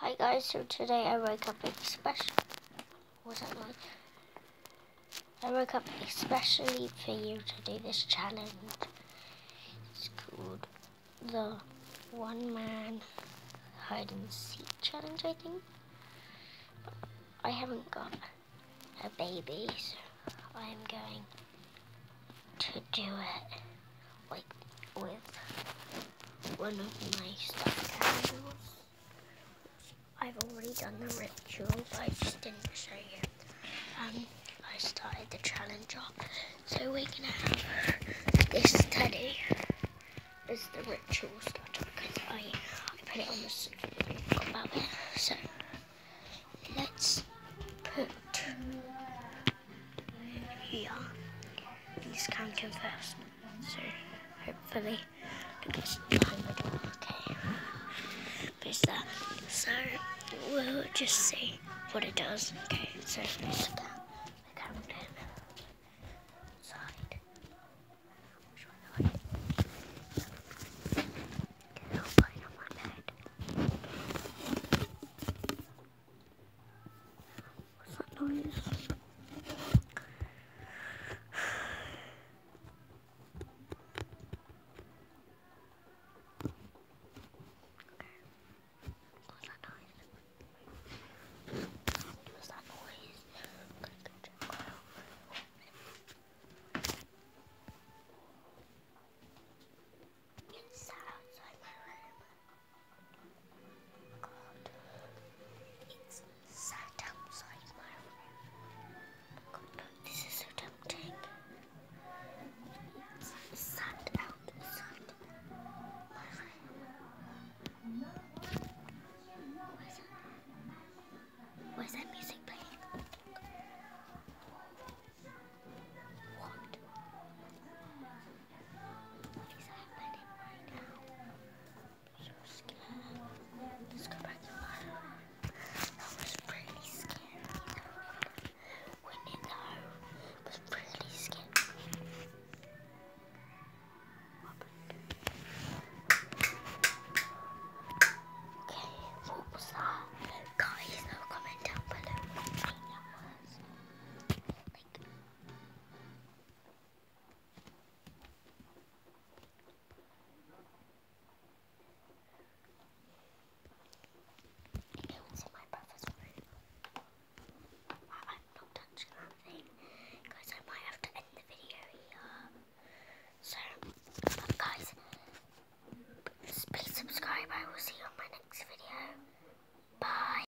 Hi guys, so today I woke up especially. What's that noise? I woke up especially for you to do this challenge. It's called the One Man Hide and Seek Challenge, I think. But I haven't got a baby, so I am going to do it like with one of my already done the ritual, but I just didn't show you. Um, I started the challenge off. So we're gonna have this teddy as the ritual starter because I, I put it on the about it. So let's put here these counting first. So hopefully because behind the door. Okay. There's that. So we'll just see what it does. Okay, so let's go.